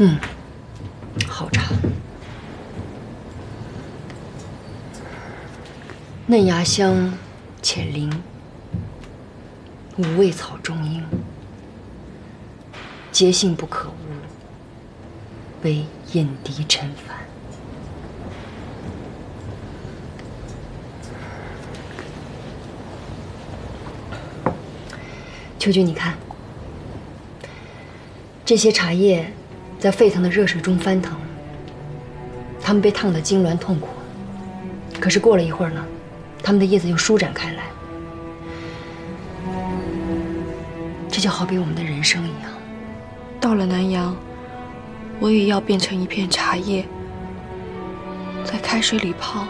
嗯，好茶，嫩芽香且灵，五味草中英，洁性不可污，为引敌陈凡。秋菊，你看，这些茶叶在沸腾的热水中翻腾，他们被烫得痉挛痛苦。可是过了一会儿呢，他们的叶子又舒展开来。这就好比我们的人生一样。到了南阳，我也要变成一片茶叶，在开水里泡，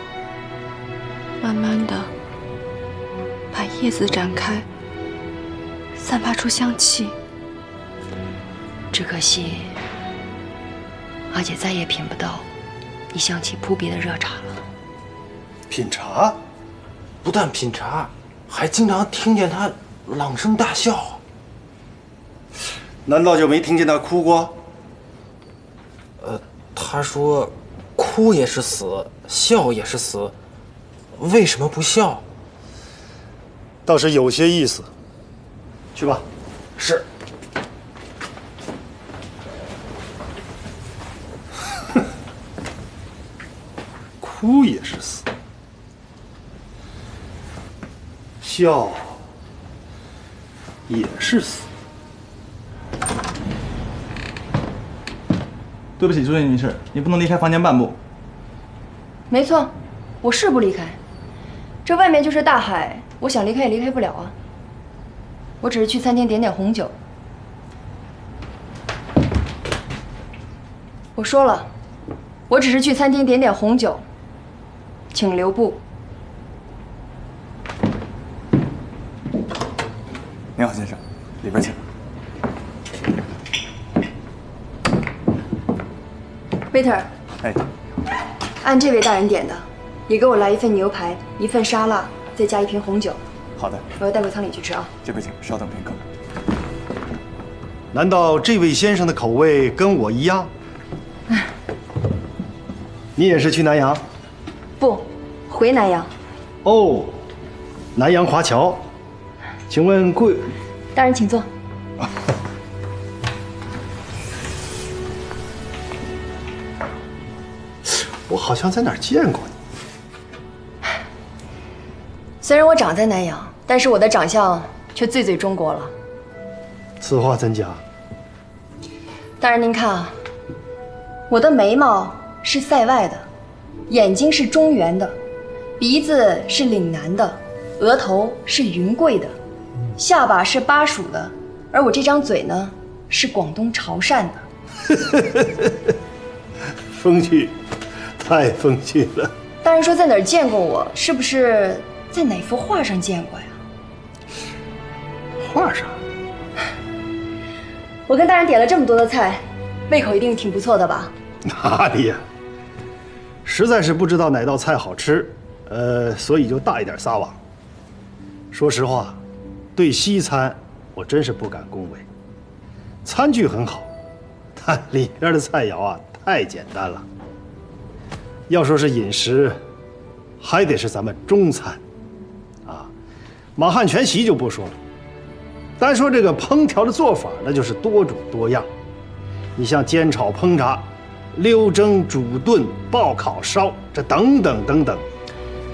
慢慢的把叶子展开。散发出香气，只可惜阿姐再也品不到你香气扑鼻的热茶了。品茶，不但品茶，还经常听见他朗声大笑。难道就没听见他哭过？呃，她说，哭也是死，笑也是死，为什么不笑？倒是有些意思。去吧，是。哭也是死，笑也是死。对不起，朱女士，你不能离开房间半步。没错，我是不离开。这外面就是大海，我想离开也离开不了啊。我只是去餐厅点点红酒。我说了，我只是去餐厅点点红酒，请留步。您好，先生，里边请。waiter，哎，按这位大人点的，也给我来一份牛排，一份沙拉，再加一瓶红酒。好的，我要带回舱里去吃啊。这边请，稍等片刻。难道这位先生的口味跟我一样？你也是去南洋？不，回南阳。哦，南阳华侨，请问贵大人请坐。我好像在哪儿见过你。虽然我长在南阳，但是我的长相却最最中国了。此话怎讲？大人您看啊，我的眉毛是塞外的，眼睛是中原的，鼻子是岭南的，额头是云贵的，下巴是巴蜀的，而我这张嘴呢是广东潮汕的。风趣，太风趣了。大人说在哪儿见过我？是不是？在哪幅画上见过呀？画上。我跟大人点了这么多的菜，胃口一定挺不错的吧？哪里呀？实在是不知道哪道菜好吃，呃，所以就大一点撒网。说实话，对西餐我真是不敢恭维。餐具很好，但里边的菜肴啊太简单了。要说是饮食，还得是咱们中餐。啊满汉全席就不说了，单说这个烹调的做法，那就是多种多样。你像煎炒烹炸、溜蒸煮炖、爆烤烧，这等等等等。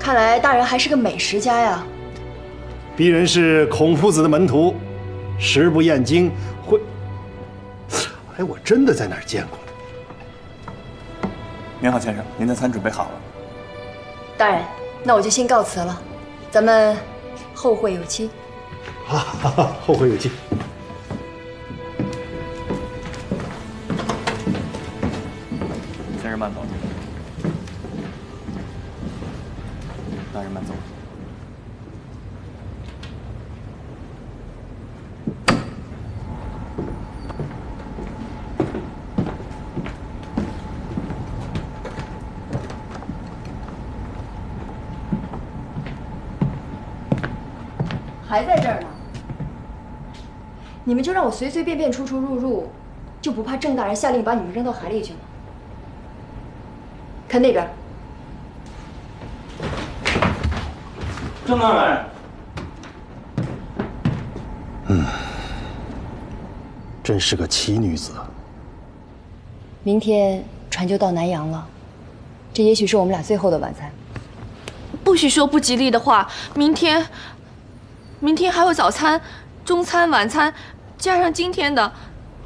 看来大人还是个美食家呀。鄙人是孔夫子的门徒，食不厌精，会。哎，我真的在哪儿见过？您好，先生，您的餐准备好了。大人，那我就先告辞了，咱们。后会有期。好，后会有期。你们就让我随随便便出出入入，就不怕郑大人下令把你们扔到海里去吗？看那边，郑大人，嗯真是个奇女子。明天船就到南洋了，这也许是我们俩最后的晚餐。不许说不吉利的话。明天，明天还有早餐、中餐、晚餐，加上今天的，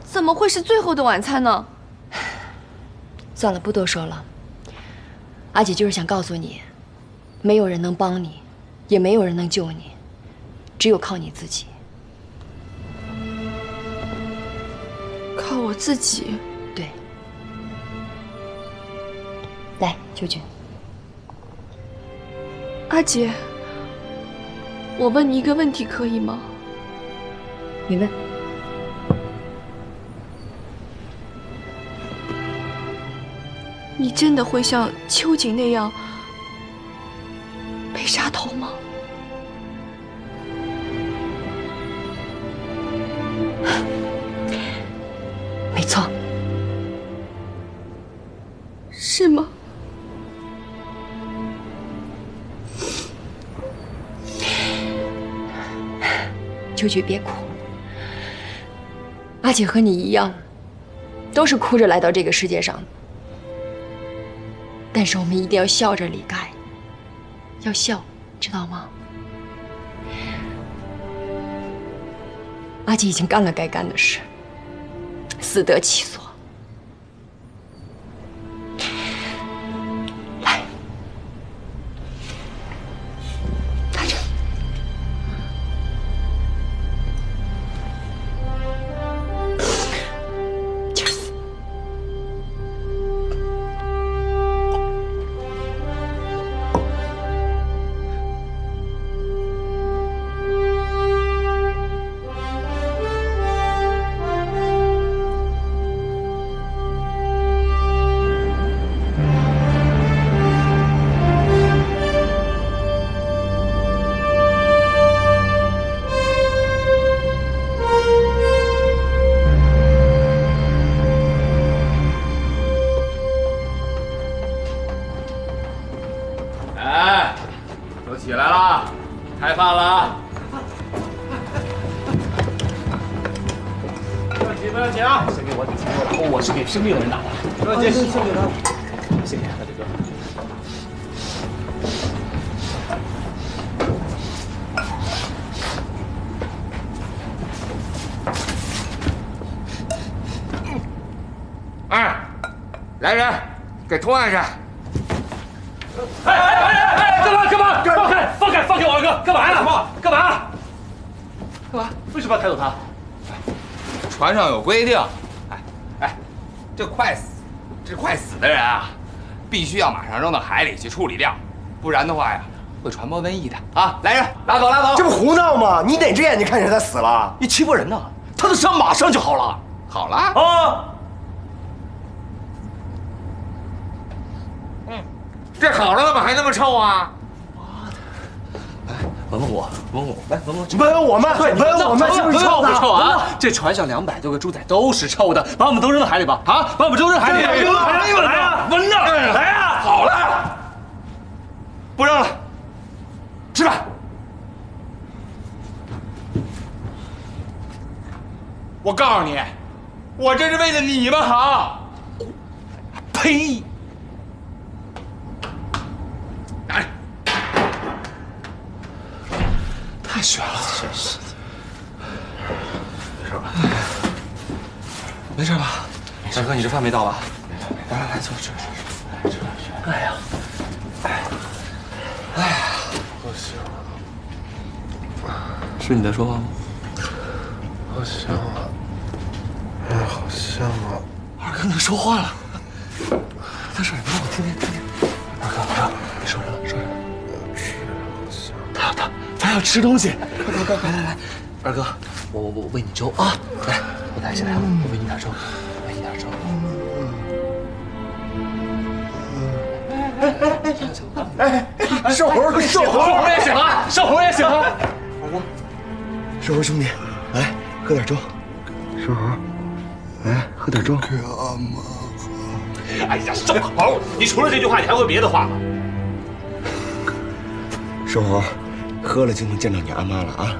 怎么会是最后的晚餐呢？算了，不多说了。阿姐就是想告诉你，没有人能帮你，也没有人能救你，只有靠你自己。靠我自己。对，来，秋菊，阿姐，我问你一个问题，可以吗？你问。你真的会像秋瑾那样被杀头吗？没错，是吗？秋菊别哭。阿姐和你一样，都是哭着来到这个世界上的。但是我们一定要笑着离开，要笑，知道吗？阿姐已经干了该干的事，死得其所。先给我，先给我偷，我是给生病的人打的。先给他，谢谢大哥。哎，来人，给拖岸上。哎哎哎哎！干嘛干嘛？放开放开放开我二哥！干嘛呀？干嘛？干嘛？干嘛？为什么要抬走他？船上有规定，哎哎，这快死，这快死的人啊，必须要马上扔到海里去处理掉，不然的话呀，会传播瘟疫的啊！来人，拉走拉走！这不胡闹吗？你哪只眼睛看见他死了？你欺负人呢？他的伤马上就好了好了，啊！嗯这好了怎么还那么臭啊？闻闻我，闻闻我，来闻闻。闻我们，对，闻我们臭？不臭啊？这船上两百多个猪仔都是臭的，把我们都扔到海里吧！啊，把我们都扔海里！扔到海里来呀，闻着，来呀！好了，不扔了，吃饭。我告诉你，我这是为了你们好。呸！拿着，太悬了，真是。没事吧？大哥，你这饭没到吧？来来来，坐这这这。哎呀，哎呀，好香啊！是你在说话吗？好香啊！哎，好香啊！二哥能说话了，他说什么？让我听听听听。二哥，二哥，你说什么？说什么？吃，好香。他要他他要吃东西。快快快，来来来，二哥，我我我喂你粥啊！来，我带起来，我喂你点粥，喂你点粥。瘦猴，瘦猴也行啊，瘦猴也行啊。瘦猴兄弟，来喝点粥。瘦猴，哎，喝点粥。给阿妈喝。哎呀，生猴！你除了这句话，你还会别的话吗？生猴，喝了就能见到你阿妈了啊！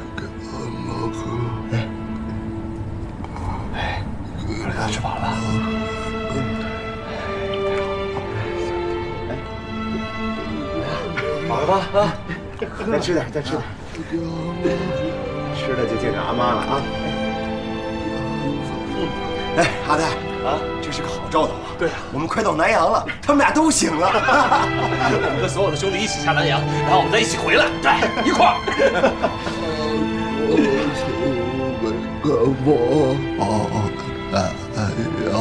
饱了吧？啊，再吃点，再吃点。吃了就见着阿妈了啊！哎，阿泰啊，这是个好兆头啊！对啊，我们快到南阳了，他们俩都醒了。我们跟所有的兄弟一起下南阳，然后我们再一起回来，对，一块儿。我我哎呀，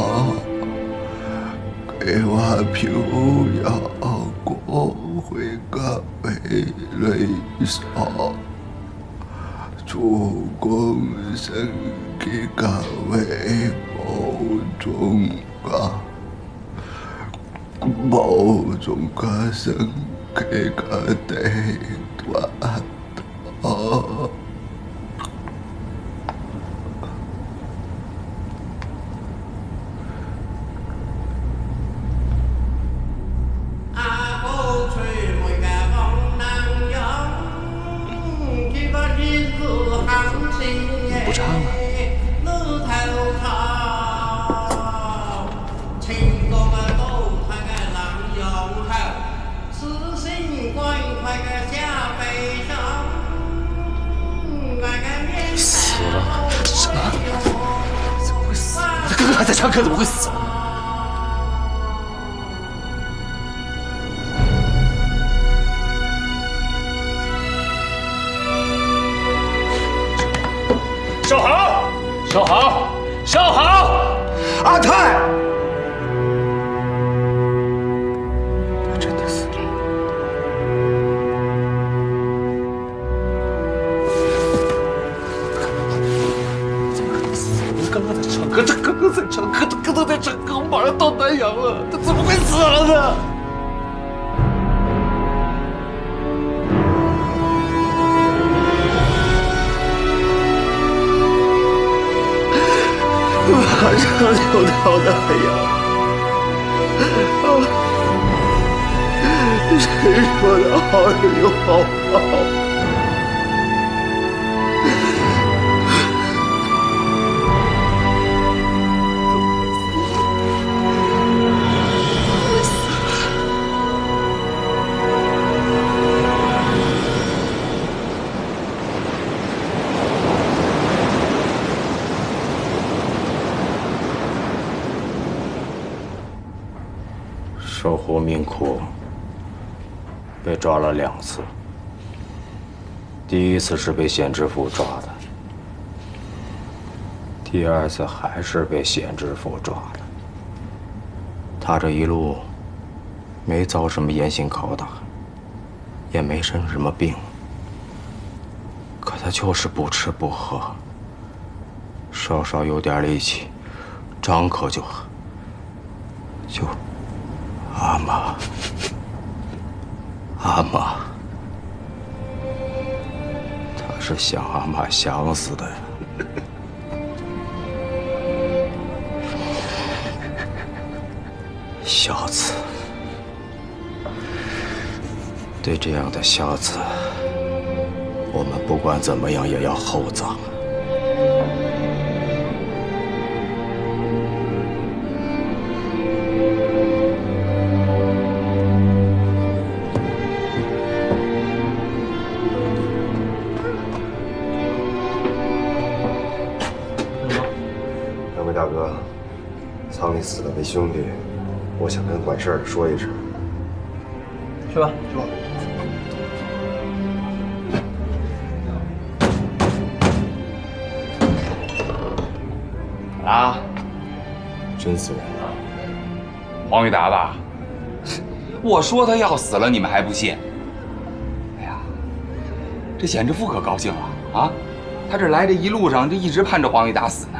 给我票要我回个美瑞莎，主公身体各位保重啊，保重个身体个地段在唱歌，怎么会死？守护命苦，被抓了两次。第一次是被县知府抓的，第二次还是被县知府抓的。他这一路没遭什么严刑拷打，也没生什么病，可他就是不吃不喝，稍稍有点力气，张口就喝，就。阿妈，阿妈，他是想阿妈想死的呀！孝子，对这样的孝子，我们不管怎么样也要厚葬。两位大哥，仓里死了位兄弟，我想跟管事儿的说一声。去吧，去吧。啊，真死人了？黄玉达吧？我说他要死了，你们还不信？哎呀，这简志富可高兴了啊！他这来这一路上，这一直盼着黄玉达死呢。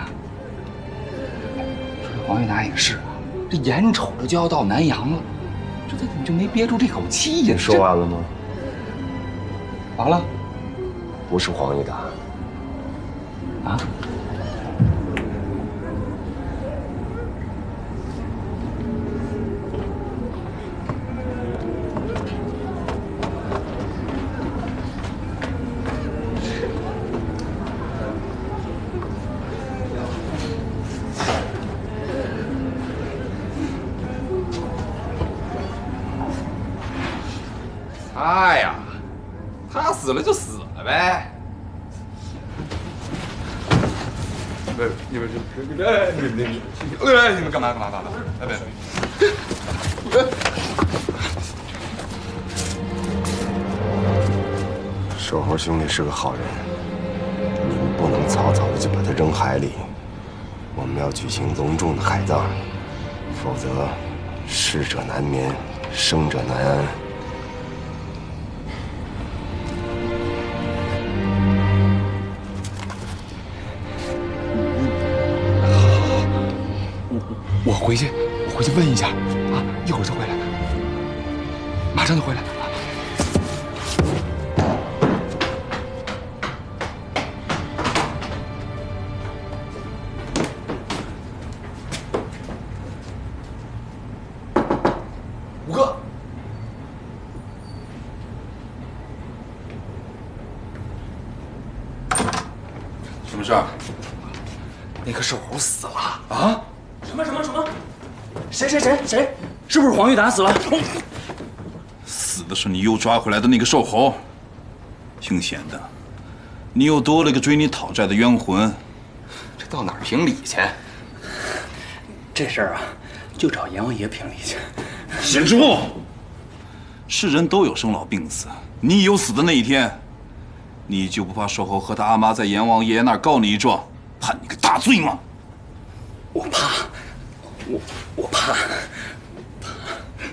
说这黄玉达也是啊，这眼瞅着就要到南阳了，这他怎么就没憋住这口气呀？说完了吗？完了。不是黄义达。啊？死了就死了呗。不是你们这你们哎你们你们哎你们干嘛干嘛干嘛？哎别别。瘦猴兄弟是个好人，你们不能草草的就把他扔海里。我们要举行隆重的海葬，否则逝者难眠，生者难安。回去，我回去问一下啊，一会儿就回来，马上就回来。是不是黄玉达死了？死的是你又抓回来的那个瘦猴，姓贤的，你又多了个追你讨债的冤魂，这到哪儿评理去？这事儿啊，就找阎王爷评理去。贤之傅，是人都有生老病死，你有死的那一天，你就不怕瘦猴和他阿妈在阎王爷爷那儿告你一状，判你个大罪吗？我怕，我我怕，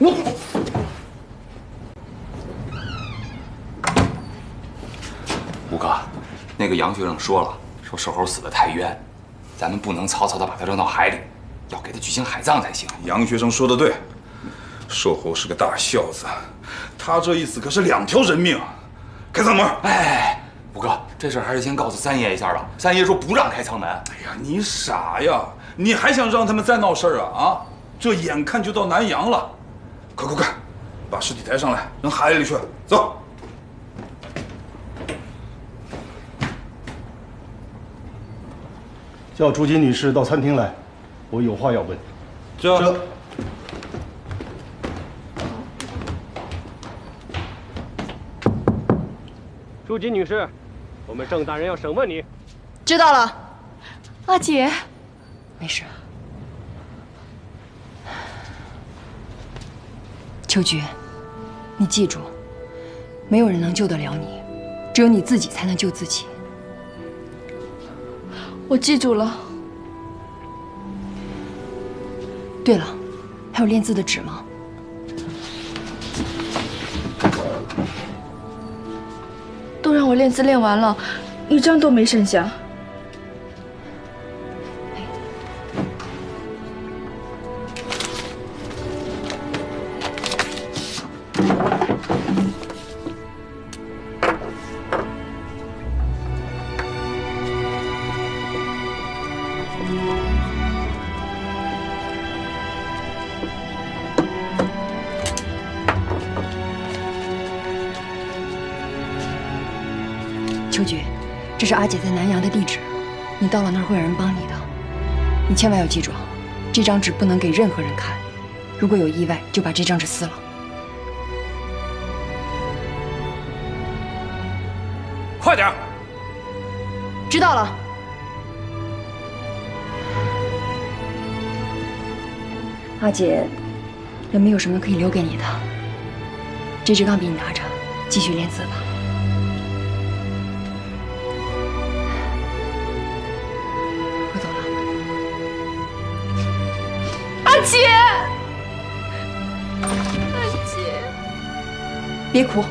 我。五哥，那个杨学生说了，说瘦猴死的太冤，咱们不能草草的把他扔到海里，要给他举行海葬才行。杨学生说的对，瘦猴是个大孝子，他这一死可是两条人命。开舱门！哎，五哥，这事儿还是先告诉三爷一下吧。三爷说不让开舱门。哎呀，你傻呀！你还想让他们再闹事儿啊？啊，这眼看就到南洋了，快快快，把尸体抬上来，扔海里去。走。叫朱金女士到餐厅来，我有话要问。这。朱金女士，我们郑大人要审问你。知道了，阿姐。没事。秋菊，你记住，没有人能救得了你，只有你自己才能救自己。我记住了。对了，还有练字的纸吗？都让我练字练完了，一张都没剩下。到了那儿会有人帮你的。你千万要记住，这张纸不能给任何人看，如果有意外，就把这张纸撕了。快点！知道了。阿姐，也没有什么可以留给你的。这支钢笔你拿着，继续练字吧。大。姐，阿姐，别哭。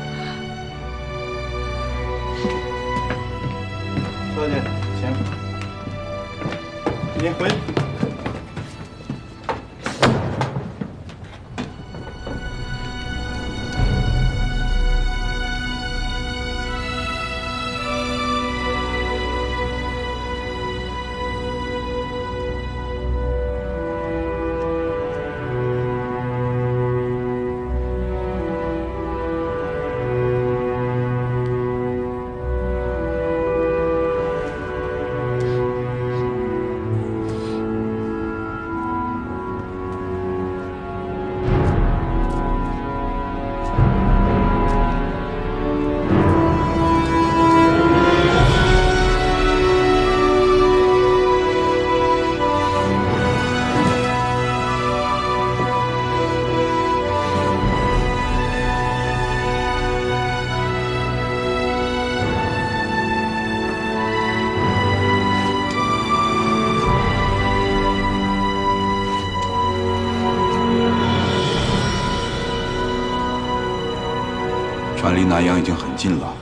船离南洋已经很近了，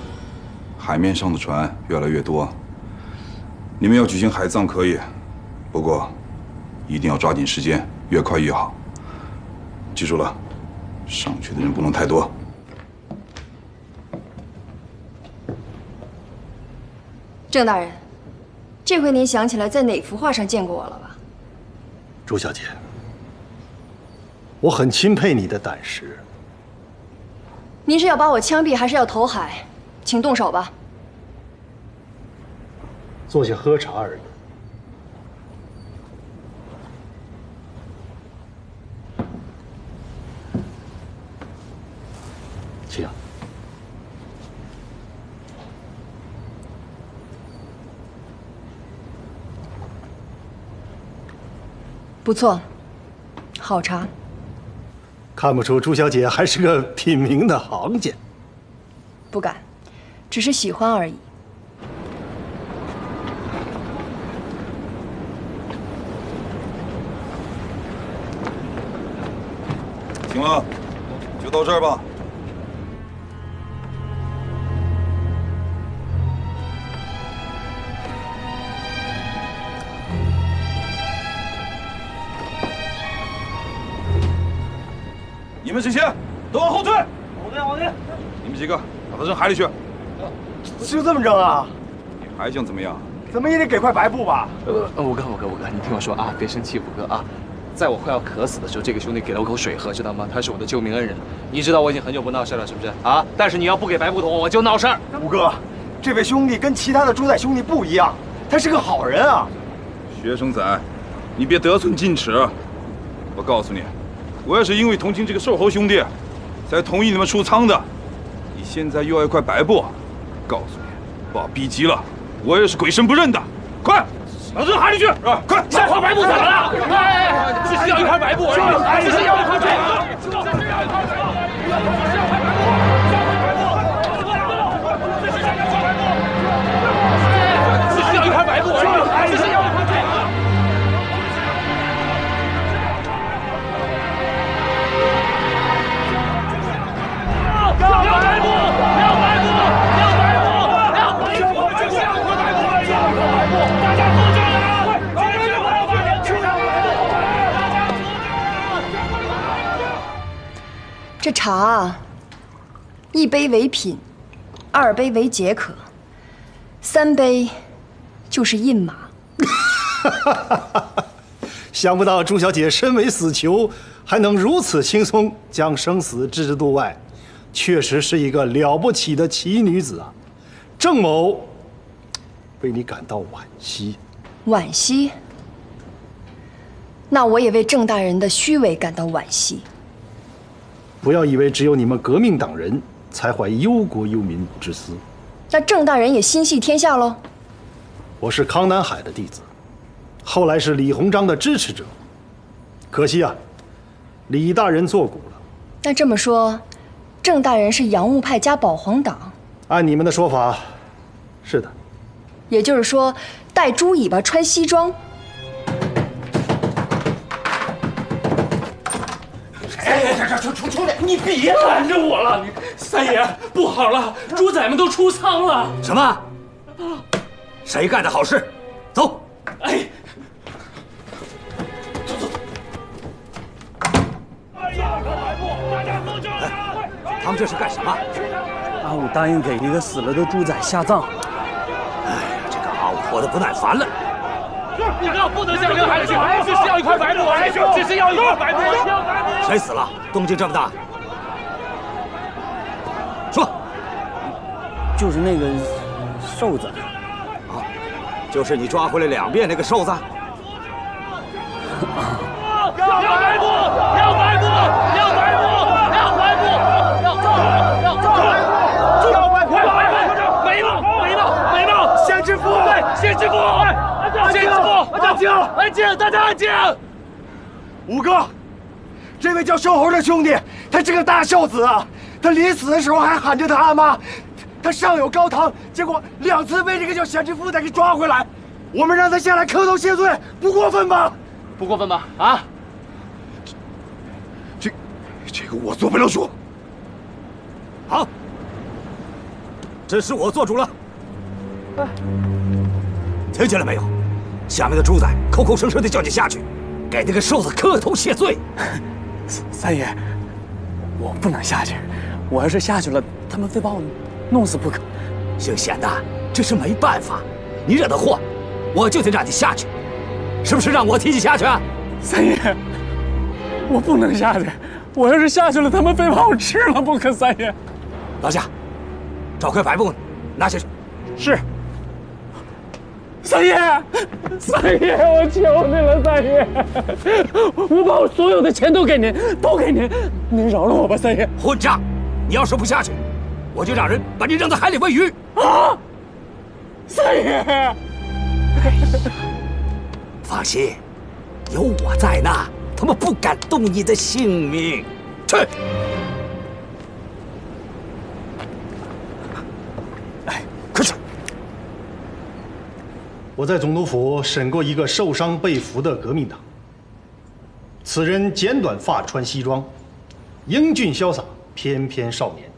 海面上的船越来越多。你们要举行海葬可以，不过一定要抓紧时间，越快越好。记住了，上去的人不能太多。郑大人，这回您想起来在哪幅画上见过我了吧？朱小姐，我很钦佩你的胆识。您是要把我枪毙，还是要投海？请动手吧。坐下喝茶而已。请。不错，好茶。看不出朱小姐还是个品茗的行家。不敢，只是喜欢而已。行了，就到这儿吧。你们这些都往后退！往前，往前！你们几个把他扔海里去！就这么扔啊？你还想怎么样？怎么也得给块白布吧？呃，五哥，五哥，五哥，你听我说啊，别生气，五哥啊。在我快要渴死的时候，这个兄弟给了我口水喝，知道吗？他是我的救命恩人。你知道我已经很久不闹事了，是不是啊？但是你要不给白布桶，我就闹事儿。五哥，这位兄弟跟其他的猪仔兄弟不一样，他是个好人啊。学生仔，你别得寸进尺。我告诉你，我也是因为同情这个瘦猴兄弟，才同意你们出仓的。你现在又要一块白布，告诉你，把我逼急了，我也是鬼神不认的。快！老子喊你去！啊，快！这块白布怎么了？哎，只是要一块白布而已，只是要一块白布，只是要一块白布，只是要一块白布，只是要一块白布而已，茶啊，一杯为品，二杯为解渴，三杯就是印马。想不到朱小姐身为死囚，还能如此轻松将生死置之度外，确实是一个了不起的奇女子啊！郑某为你感到惋惜。惋惜？那我也为郑大人的虚伪感到惋惜。不要以为只有你们革命党人才怀忧国忧民之思。那郑大人也心系天下喽？我是康南海的弟子，后来是李鸿章的支持者。可惜啊，李大人作古了。那这么说，郑大人是洋务派加保皇党？按你们的说法，是的。也就是说，戴猪尾巴穿西装？哎，这这出出出来！你别拦着我了，你三爷不好了，猪仔们都出仓了。什么？谁干的好事？走！哎，走走走他们这是干什么？阿武答应给那个死了的猪仔下葬。哎呀，这个阿武活得不耐烦了。五哥不能向扔海里去，只是要一块白布，只是要一块白布，要白布。谁死了？动静这么大？说，就是那个瘦子。啊，就是你抓回来两遍那个瘦子。要白布，要白布，要白布，要白布，要要要要白布，要白布，眉毛，眉毛，眉毛，县知府，县知府，县知府，安静，安静，大家安静。五哥，这位叫瘦猴的兄弟，他是个大孝子啊！他临死的时候还喊着他阿妈，他上有高堂，结果两次被这个叫县知夫的给抓回来。我们让他下来磕头谢罪，不过分吧？不过分吧？啊？这，这个我做不了主。好，这事我做主了。听见了没有？下面的猪仔口口声声的叫你下去，给那个瘦子磕头谢罪。三爷，我不能下去，我要是下去了，他们非把我弄死不可。姓贤的，这是没办法，你惹的祸，我就得让你下去，是不是让我替你下去啊？三爷，我不能下去，我要是下去了，他们非把我吃了不可。三爷，老夏，找块白布拿下去。是。三爷，三爷，我求你了，三爷，我把我所有的钱都给您，都给您，您饶了我吧，三爷。混账！你要是不下去，我就让人把你扔在海里喂鱼。啊！三爷，放心，有我在呢，他们不敢动你的性命。去。哎，快去！我在总督府审过一个受伤被俘的革命党。此人剪短发，穿西装，英俊潇洒，翩翩少年。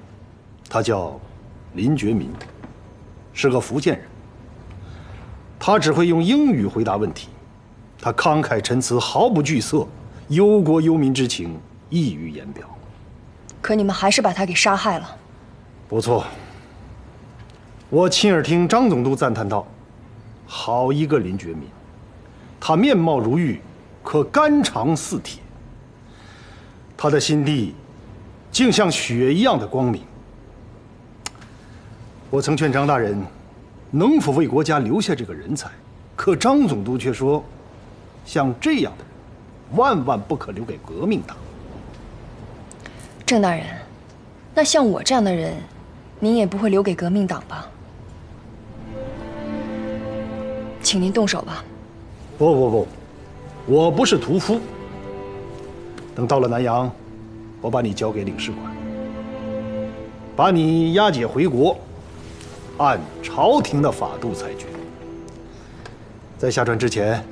他叫林觉民，是个福建人。他只会用英语回答问题。他慷慨陈词，毫不惧色，忧国忧民之情溢于言表。可你们还是把他给杀害了。不错。我亲耳听张总督赞叹道。好一个林觉民，他面貌如玉，可肝肠似铁。他的心地，竟像雪一样的光明。我曾劝张大人，能否为国家留下这个人才？可张总督却说，像这样的人，万万不可留给革命党。郑大人，那像我这样的人，您也不会留给革命党吧？请您动手吧。不不不，我不是屠夫。等到了南阳，我把你交给领事馆，把你押解回国，按朝廷的法度裁决。在下船之前，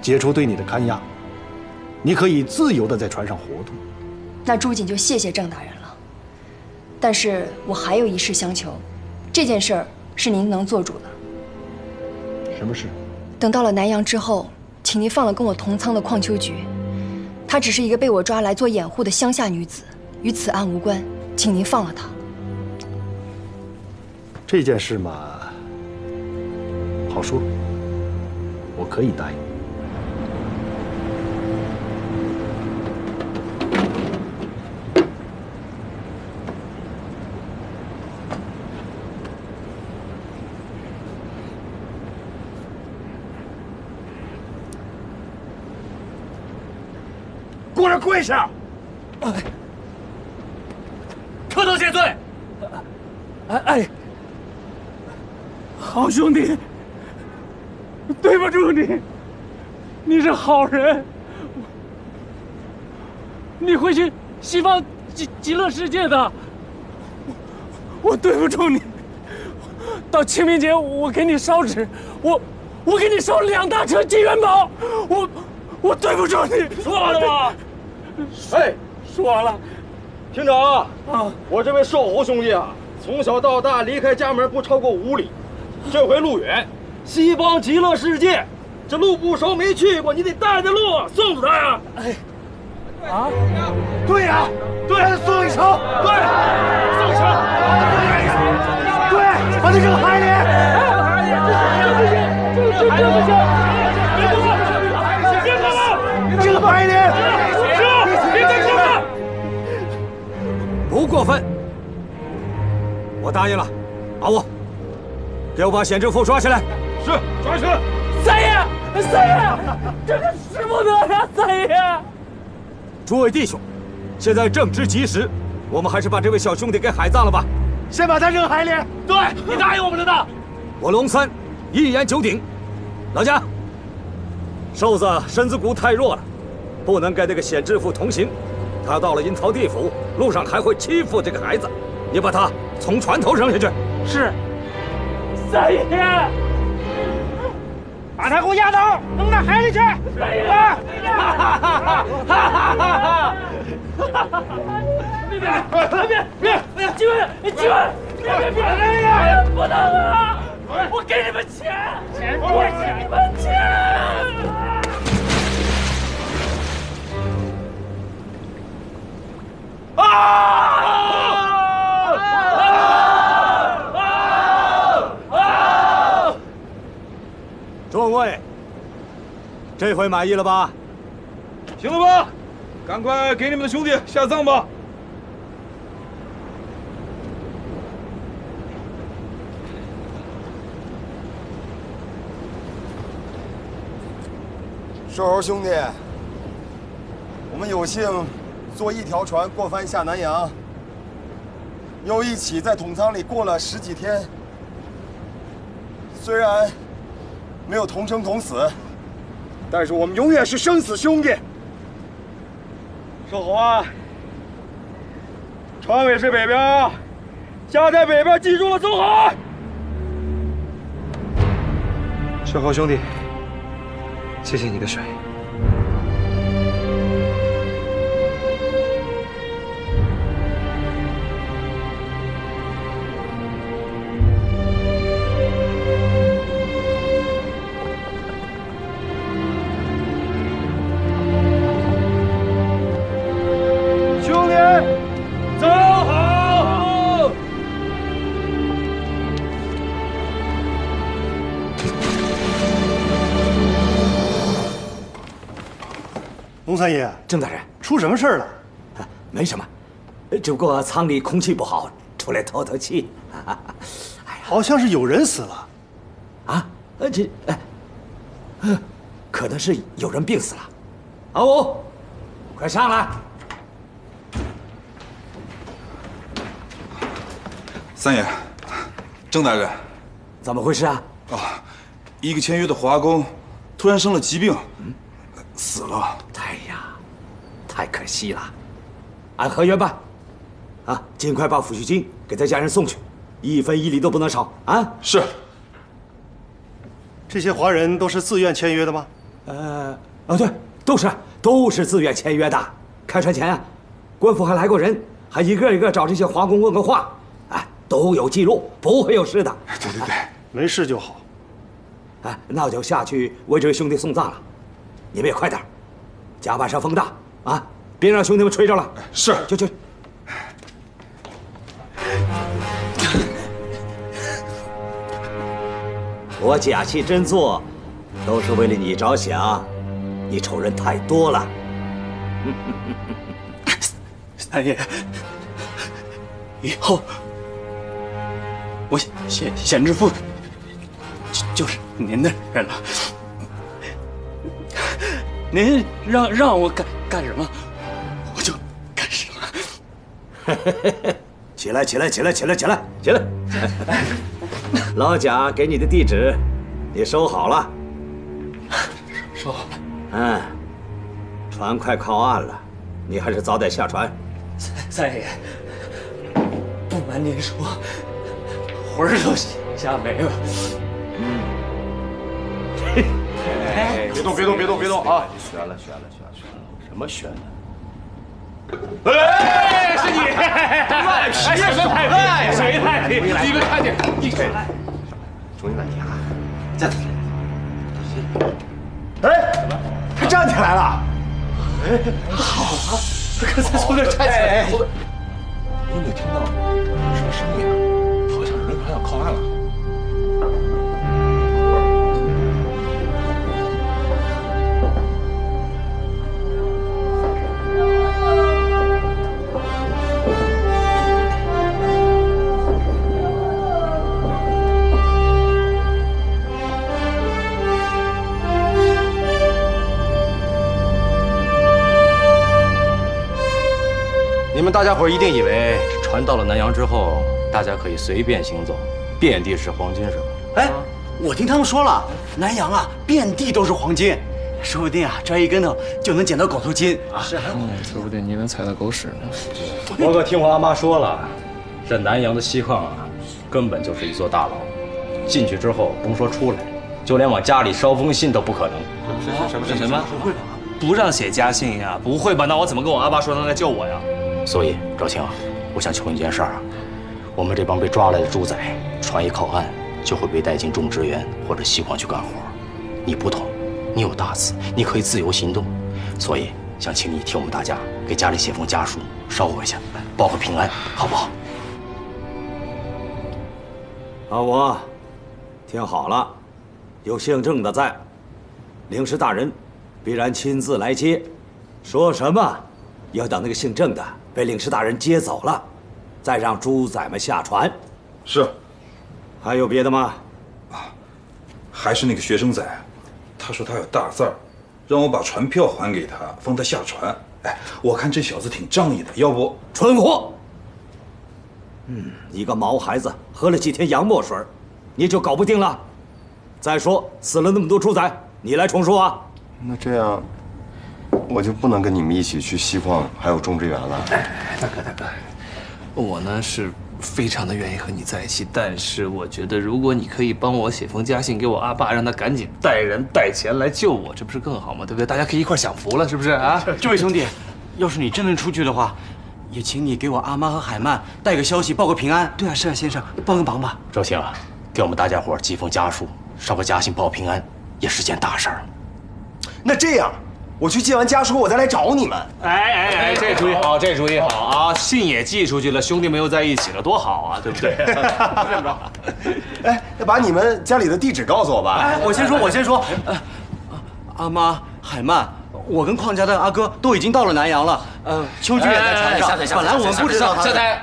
解除对你的看押，你可以自由的在船上活动。那朱瑾就谢谢郑大人了。但是我还有一事相求，这件事儿是您能做主的。什么事？等到了南阳之后，请您放了跟我同仓的邝秋菊。她只是一个被我抓来做掩护的乡下女子，与此案无关，请您放了她。这件事嘛，好说，我可以答应。给我跪下！磕头谢罪。哎哎，好兄弟，对不住你，你是好人，你会去西方极极乐世界的。我对不住你，到清明节我给你烧纸，我我给你烧两大车金元宝，我我对不住你。说完了吗？哎，说完了。厅长啊，我这位瘦猴兄弟啊，从小到大离开家门不超过五里，这回路远，西方极乐世界，这路不熟没去过，你得带着路送送他呀。哎，啊，对呀，对，送一程，对，送一程，对，把他扔海里，这不行，这这这不行，别动了，别动了，扔海里。不过分，我答应了。阿武，给我把显知府抓起来。是，抓起来。三爷，三爷，这个使不得呀，三爷。诸位弟兄，现在正值吉时，我们还是把这位小兄弟给海葬了吧。先把他扔海里。对，你答应我们了的。我龙三一言九鼎。老家，瘦子身子骨太弱了，不能跟那个显知府同行。他到了阴曹地府，路上还会欺负这个孩子，你把他从船头扔下去。是，三爷，把他给我压倒，扔到海里去。大爷，哈哈哈哈哈！别别别别！机会，机会！别别别！哎呀，不能啊！我给你们钱，我给你们钱。众这回满意了吧？行了吧？赶快给你们的兄弟下葬吧。瘦猴兄弟，我们有幸坐一条船过帆下南洋，又一起在桶仓里过了十几天。虽然没有同生同死，但是我们永远是生死兄弟。瘦猴啊，船尾是北边，家在北边，记住了，走好。小豪兄弟，谢谢你的水。龙三爷，郑大人，出什么事儿了？没什么，只不过舱里空气不好，出来透透气。好像是有人死了。啊？呃，这，可能是有人病死了。阿武，快上来！三爷，郑大人，怎么回事啊？啊，一个签约的华工突然生了疾病，死了。哎呀，太可惜了。按合约办，啊，尽快把抚恤金给他家人送去，一分一厘都不能少啊！是。这些华人都是自愿签约的吗？呃，啊，对，都是都是自愿签约的。开船前啊，官府还来过人，还一个一个找这些华工问过话，哎，都有记录，不会有事的。对对对，没事就好。哎，那我就下去为这位兄弟送葬了。你们也快点，甲板上风大啊，别让兄弟们吹着了。是，去去。我假戏真做，都是为了你着想。你仇人太多了。三爷，以后我显显知府就就是您的人了。您让让我干干什么，我就干什么。起来，起来，起来，起来，起来，起来！老贾给你的地址，你收好了。收好了。嗯，船快靠岸了，你还是早点下船。三爷，不瞒您说，魂儿都吓没了。哎，别动，别动，别动，别动啊！悬了，悬了，悬了，悬了，什么悬了？哎，是你！赖皮，哎谁赖皮？谁赖皮？你们看见？你看，重新来题啊！站起哎，他站起来了。哎，好啊！刚才从那站起来，你有没有听到什么声音啊？好像有人快要靠岸了。家伙儿一定以为船到了南洋之后，大家可以随便行走，遍地是黄金，是吧？哎，我听他们说了，南洋啊，遍地都是黄金，说不定啊，摔一跟头就能捡到狗头金啊！是啊，说不定你能踩到狗屎呢。我可听我阿妈说了，这南洋的锡矿啊，根本就是一座大牢，进去之后甭说出来，就连往家里捎封信都不可能。什么什么？不会吧？不让写家信呀？不会吧？那我怎么跟我阿爸说他来救我呀？所以赵青，我想求你一件事儿啊，我们这帮被抓来的猪仔，船一靠岸，就会被带进种植园或者锡矿去干活。你不同，你有大字，你可以自由行动，所以想请你替我们大家给家里写封家书，捎回去，报个平安，好不好？阿武，听好了，有姓郑的在，领事大人必然亲自来接。说什么？要等那个姓郑的被领事大人接走了，再让猪仔们下船。是。还有别的吗？啊还是那个学生仔，他说他有大字儿，让我把船票还给他，放他下船。哎，我看这小子挺仗义的，要不蠢货。嗯，一个毛孩子喝了几天洋墨水，你就搞不定了。再说死了那么多猪仔，你来重述啊？那这样，我就不能跟你们一起去西矿还有种植园了。大哥，大哥，我呢是非常的愿意和你在一起，但是我觉得如果你可以帮我写封家信给我阿爸，让他赶紧带人带钱来救我，这不是更好吗？对不对？大家可以一块享福了，是不是啊？这位兄弟，要是你真能出去的话，也请你给我阿妈和海曼带个消息，报个平安。对啊，是啊，先生，帮个忙吧。周兴啊，给我们大家伙寄封家书，捎个家信报平安，也是件大事儿。那这样，我去寄完家书，我再来找你们。哎哎哎，这主意好，这主意好啊！信也寄出去了，兄弟们又在一起了，多好啊，对不对？这么着，哎，那把你们家里的地址告诉我吧。哎，我先说，我先说。呃，阿妈，海曼，我跟邝家的阿哥都已经到了南阳了。呃，秋菊也在船上。本来我们不知道他。下台。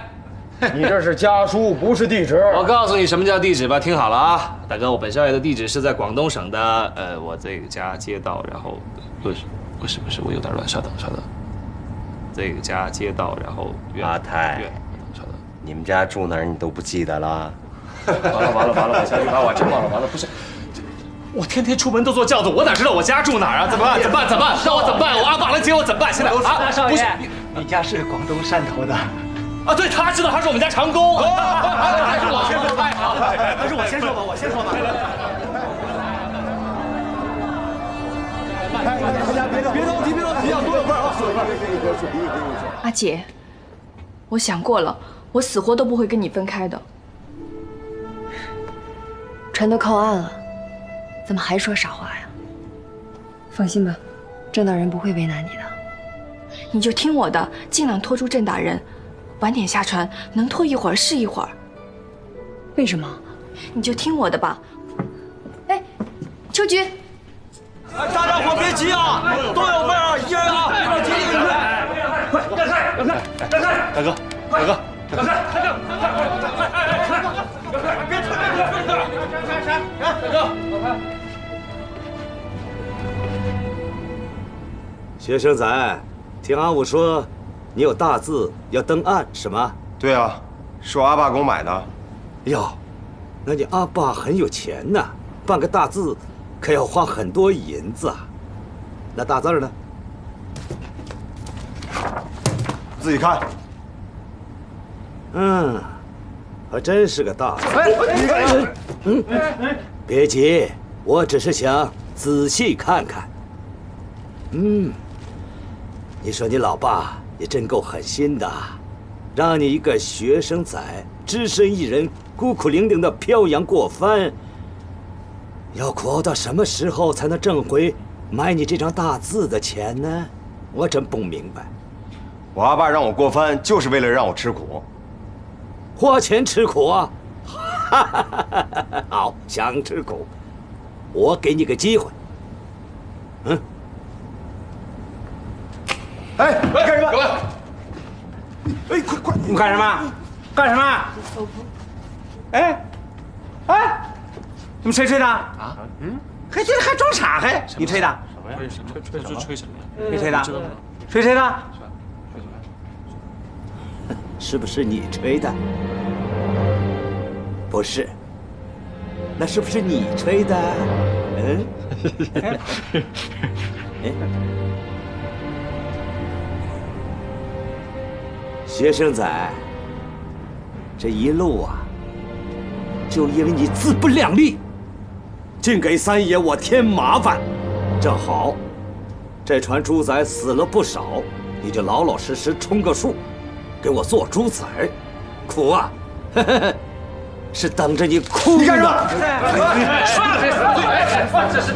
你这是家书，不是地址。我告诉你什么叫地址吧，听好了啊，大哥，我本少爷的地址是在广东省的，呃，我这个家街道，然后不是不是不是，我有点乱，稍等稍等，这个家街道，然后阿泰，稍等，你们家住哪儿你都不记得了？完了完了完了，我小雨把我真忘了，完了不是。我天天出门都坐轿子，我哪知道我家住哪儿啊？怎么办？怎么办？怎么办？让我怎么办？我阿爸来接我怎么办？现在啊，少爷不是，你家是广东汕头的。啊，对，他知道他是我们家长工。还是我先说吧，还是我先说吧，我先说吧。别着别着急，别着急啊，多有份啊！阿姐，我想过了，我死活都不会跟你分开的。船都靠岸了，怎么还说傻话呀？放心吧，郑大人不会为难你的。你就听我的，尽量拖住郑大人，晚点下船，能拖一会儿是一会儿。为什么？你就听我的吧。哎，秋菊，哎，大家伙别急啊，都有份啊，一人啊，别着急，快，让开，让开，让开，大哥，大哥，让开，让开，让开，快，让开，别推，别推，别推，闪闪闪，大哥，让开。学生仔，听阿武说，你有大字要登岸是吗？对啊，是我阿爸给我买的。哟，那你阿爸很有钱呐，办个大字可要花很多银子啊。那大字儿呢？自己看。嗯，还真是个大字。哎，你看，嗯，别急，我只是想仔细看看。嗯，你说你老爸也真够狠心的，让你一个学生仔只身一人孤苦伶仃的漂洋过番，要苦熬到什么时候才能挣回买你这张大字的钱呢？我真不明白。我阿爸让我过番，就是为了让我吃苦。花钱吃苦啊！好，想吃苦，我给你个机会。嗯。哎，干什么？哎，快快！你们干什么？干什么？哎，哎，你们谁吹的？啊？嗯？还这还装傻还？你吹的？什么呀？吹吹吹吹什么呀？你吹的？谁吹的？是不是你吹的？不是。那是不是你吹的？嗯？哎。学生仔，这一路啊，就因为你自不量力，净给三爷我添麻烦。正好，这船猪仔死了不少，你就老老实实充个数，给我做猪仔，苦啊，是等着你哭。你干什么？这是。